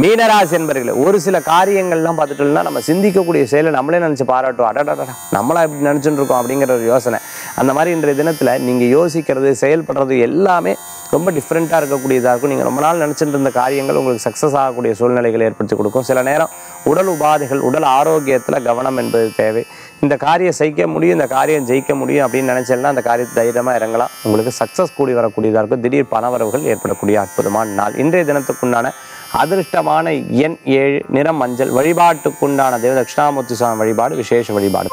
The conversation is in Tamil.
மீனராசி என்பர்களே ஒரு சில காரியங்கள்லாம் பார்த்துட்டோம்னா நம்ம சிந்திக்கக்கூடிய செயலை நம்மளே நினச்சி பாராட்டுவோம். அடடடா நம்மளா இப்படி நினச்சிட்டு இருக்கோம் அப்படிங்கிற ஒரு யோசனை. அந்த மாதிரி இன்றைய தினத்தில் நீங்கள் யோசிக்கிறது செயல்படுறது எல்லாமே ரொம்ப டிஃப்ரெண்ட்டாக இருக்கக்கூடியதாக இருக்கும். நீங்கள் ரொம்ப நாள் நினச்சிட்டு இருந்த காரியங்கள் உங்களுக்கு சக்ஸஸ் ஆகக்கூடிய சூழ்நிலைகளை ஏற்படுத்தி கொடுக்கும். சில நேரம் உடல் உபாதைகள் உடல் ஆரோக்கியத்தில் கவனம் என்பது தேவை. இந்த காரியம் செய்ய முடியும் இந்த காரியம் ஜெயிக்க முடியும் அப்படின்னு நினச்சேன்னா அந்த காரியத்தை தைரியமாக இறங்கலாம். உங்களுக்கு சக்ஸஸ் கூடி வரக்கூடியதாக இருக்கும். திடீர் பணவரவுகள் ஏற்படக்கூடிய அற்புதமான நாள். இன்றைய தினத்துக்குண்டான அதிர்ஷ்டமான எண் ஏழு நிறம் மஞ்சள் வழிபாட்டுக்குண்டான தேவ தட்சிணாமூர்த்தி சுவாமி வழிபாடு விசேஷ வழிபாடு.